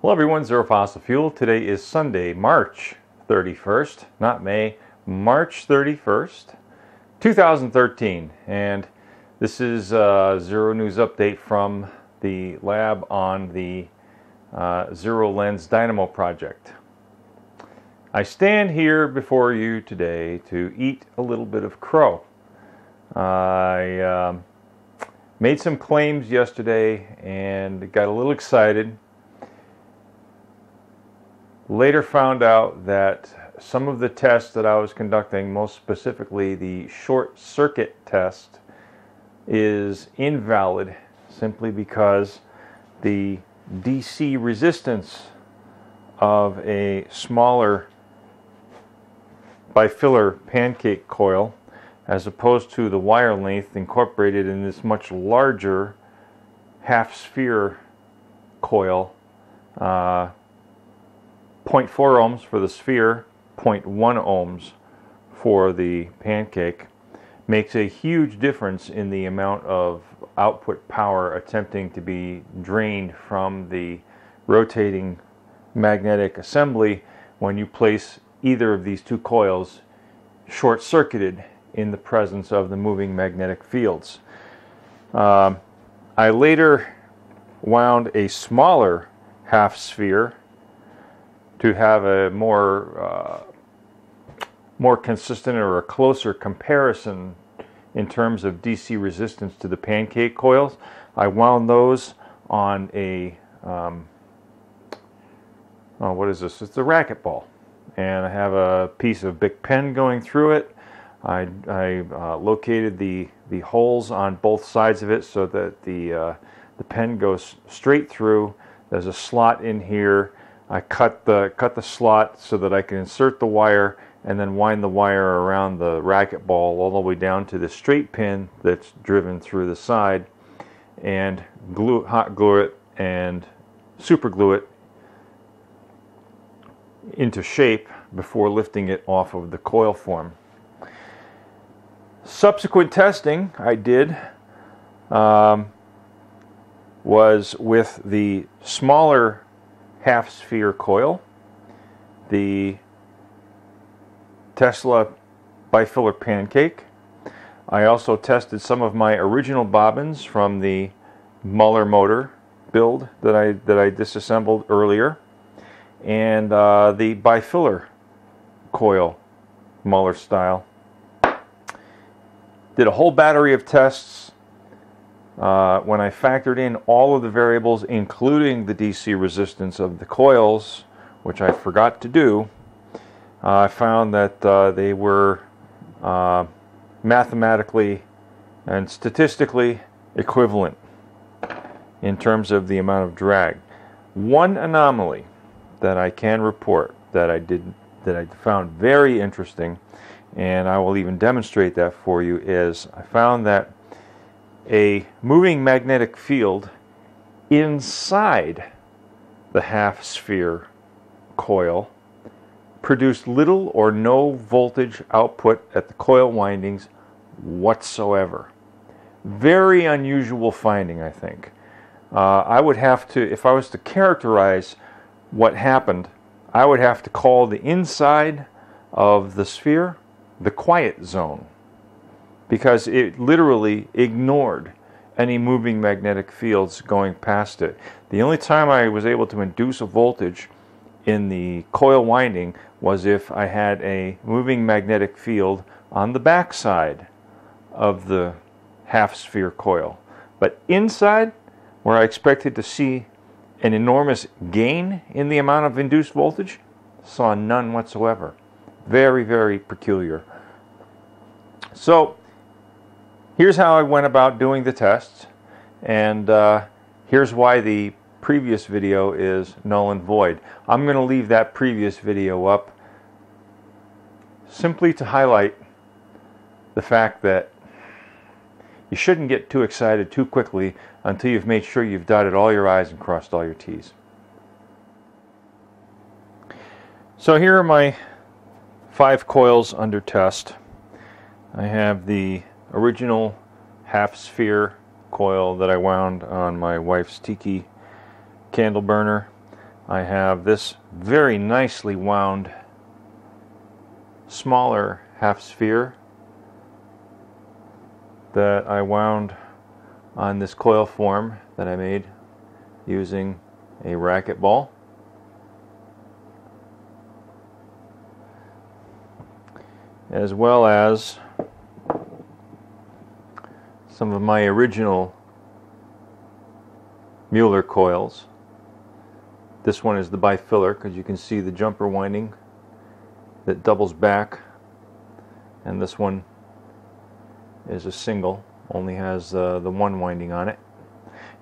Hello everyone, Zero Fossil Fuel. Today is Sunday, March 31st, not May, March 31st, 2013. And this is a Zero News update from the lab on the uh, Zero Lenz Dynamo project. I stand here before you today to eat a little bit of crow. I um, made some claims yesterday and got a little excited Later found out that some of the tests that I was conducting, most specifically the short circuit test, is invalid simply because the DC resistance of a smaller bifilar pancake coil as opposed to the wire length incorporated in this much larger half sphere coil uh, 0.4 ohms for the sphere, 0.1 ohms for the pancake makes a huge difference in the amount of output power attempting to be drained from the rotating magnetic assembly when you place either of these two coils short circuited in the presence of the moving magnetic fields. Um, I later wound a smaller half sphere to have a more uh, more consistent or a closer comparison in terms of DC resistance to the pancake coils. I wound those on a um, oh, what is this? It's a racquetball, and I have a piece of Bic pen going through it. I, I uh, located the the holes on both sides of it so that the uh, the pen goes straight through. There's a slot in here I cut the cut the slot so that I can insert the wire and then wind the wire around the racquetball all the way down to the straight pin that's driven through the side and glue hot glue it and super glue it into shape before lifting it off of the coil form. Subsequent testing I did um, was with the smaller half sphere coil, the Tesla bifilar pancake. I also tested some of my original bobbins from the Muller motor build that I that I disassembled earlier, and uh, the bifilar coil Muller style. Did a whole battery of tests uh, when I factored in all of the variables, including the DC resistance of the coils, which I forgot to do, uh, I found that uh, they were uh, mathematically and statistically equivalent in terms of the amount of drag. One anomaly that I can report that I did that I found very interesting, and I will even demonstrate that for you, is I found that a moving magnetic field inside the half sphere coil produced little or no voltage output at the coil windings whatsoever. Very unusual finding, I think. Uh, I would have to, if I was to characterize what happened, I would have to call the inside of the sphere the quiet zone because it literally ignored any moving magnetic fields going past it. The only time I was able to induce a voltage in the coil winding was if I had a moving magnetic field on the backside of the half sphere coil. But inside, where I expected to see an enormous gain in the amount of induced voltage, saw none whatsoever. Very, very peculiar. So, here's how I went about doing the tests, and uh, here's why the previous video is null and void. I'm going to leave that previous video up simply to highlight the fact that you shouldn't get too excited too quickly until you've made sure you've dotted all your I's and crossed all your T's. So here are my five coils under test. I have the original half sphere coil that I wound on my wife's tiki candle burner. I have this very nicely wound smaller half sphere that I wound on this coil form that I made using a racket ball. as well as some of my original Muller coils. This one is the bifilar because you can see the jumper winding that doubles back. And this one is a single only has uh, the one winding on it.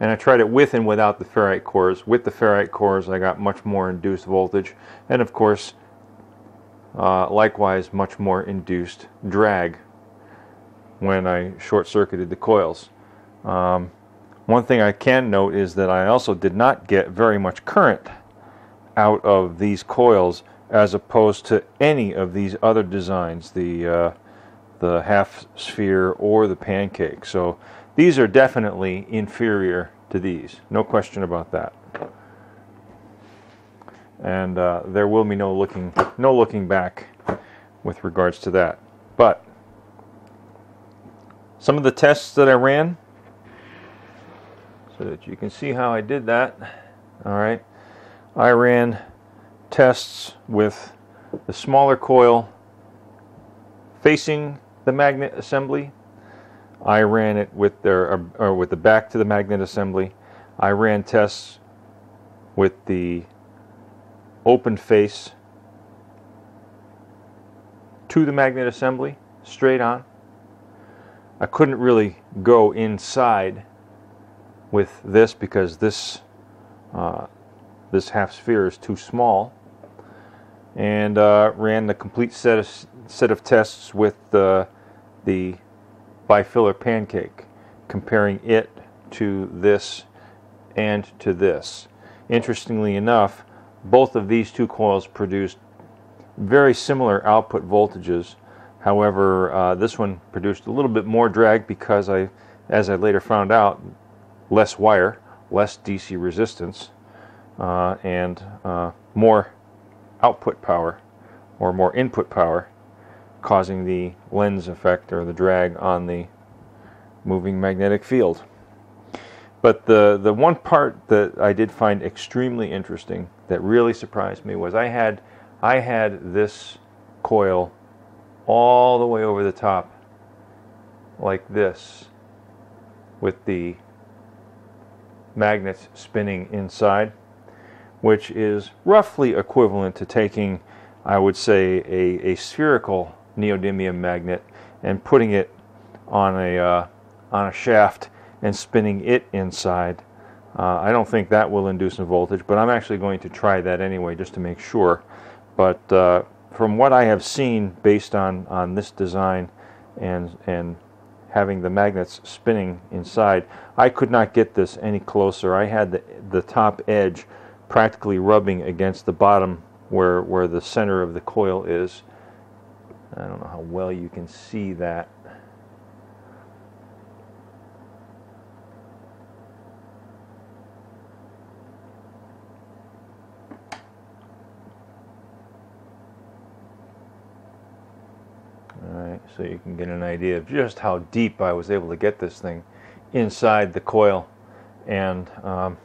And I tried it with and without the ferrite cores. With the ferrite cores I got much more induced voltage. And of course uh, likewise much more induced drag when I short-circuited the coils um, one thing I can note is that I also did not get very much current out of these coils as opposed to any of these other designs, the uh, the half sphere or the pancake. So these are definitely inferior to these, no question about that. And uh, there will be no looking no looking back with regards to that. But some of the tests that I ran, so that you can see how I did that. All right, I ran tests with the smaller coil facing the magnet assembly. I ran it with their or, or with the back to the magnet assembly. I ran tests with the open face to the magnet assembly straight on. I couldn't really go inside with this because this uh, this half sphere is too small and uh, ran the complete set of, set of tests with the, the bifilar pancake, comparing it to this and to this. Interestingly enough, both of these two coils produced very similar output voltages. However, uh, this one produced a little bit more drag because I, as I later found out, less wire, less DC resistance, uh, and uh, more output power or more input power causing the Lenz effect or the drag on the moving magnetic field. But the, the one part that I did find extremely interesting that really surprised me was I had I had this coil all the way over the top like this with the magnets spinning inside which is roughly equivalent to taking, I would say, a, a spherical neodymium magnet and putting it on a, uh, on a shaft and spinning it inside. Uh, I don't think that will induce a voltage, but I'm actually going to try that anyway just to make sure. But uh, from what I have seen based on, on this design and, and having the magnets spinning inside, I could not get this any closer. I had the, the top edge practically rubbing against the bottom where, where the center of the coil is. I don't know how well you can see that. So you can get an idea of just how deep I was able to get this thing inside the coil and um,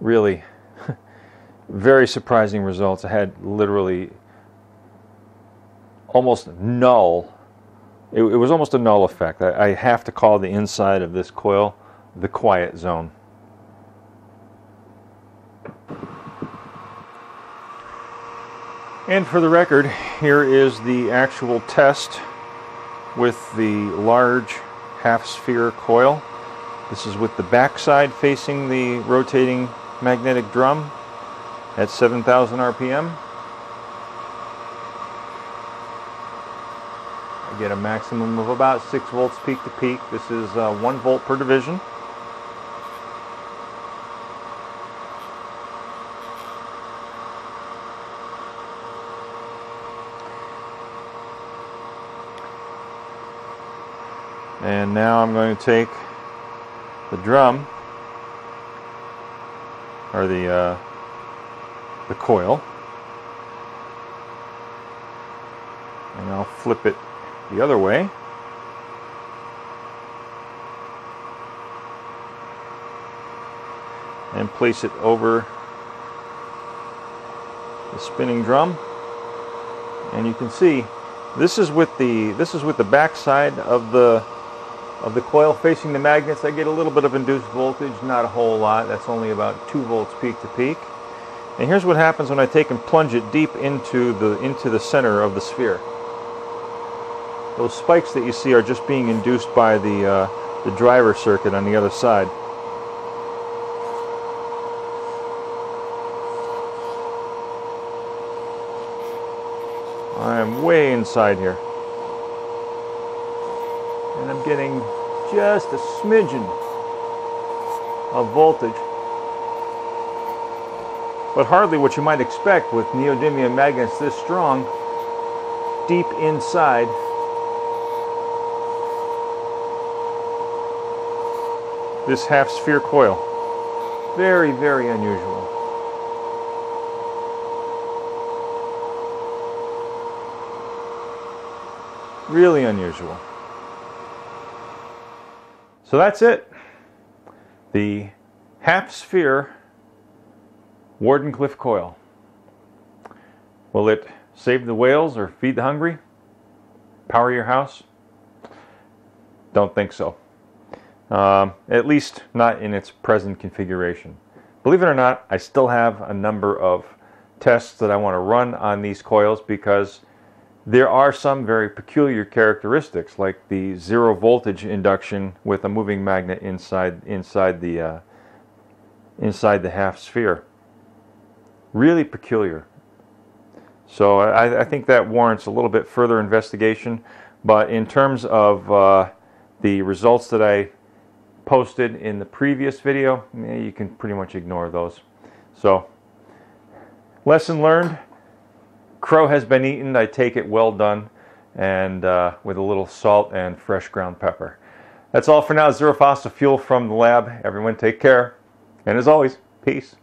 really very surprising results. I had literally almost null. It, it was almost a null effect. I, I have to call the inside of this coil the quiet zone. And for the record, here is the actual test with the large half sphere coil. This is with the backside facing the rotating magnetic drum at 7,000 RPM. I get a maximum of about 6 volts peak to peak. This is uh, 1 volt per division. And now I'm going to take the drum or the uh, the coil. And I'll flip it the other way. And place it over the spinning drum. And you can see this is with the this is with the back side of the of the coil facing the magnets. I get a little bit of induced voltage, not a whole lot. That's only about 2 volts peak to peak. And here's what happens when I take and plunge it deep into the into the center of the sphere. Those spikes that you see are just being induced by the uh, the driver circuit on the other side. I am way inside here. I'm getting just a smidgen of voltage. But hardly what you might expect with neodymium magnets this strong deep inside this half sphere coil. Very, very unusual. Really unusual. So that's it. The half sphere Wardenclyffe coil. Will it save the whales or feed the hungry? Power your house? Don't think so. Um, at least not in its present configuration. Believe it or not, I still have a number of tests that I want to run on these coils because there are some very peculiar characteristics, like the zero voltage induction with a moving magnet inside inside the uh, inside the half sphere. Really peculiar. So I, I, think that warrants a little bit further investigation. But in terms of uh, the results that I posted in the previous video, you can pretty much ignore those. So, lesson learned crow has been eaten. I take it well done and uh, with a little salt and fresh ground pepper. That's all for now. Zero fossil fuel from the lab. Everyone take care. And as always, peace.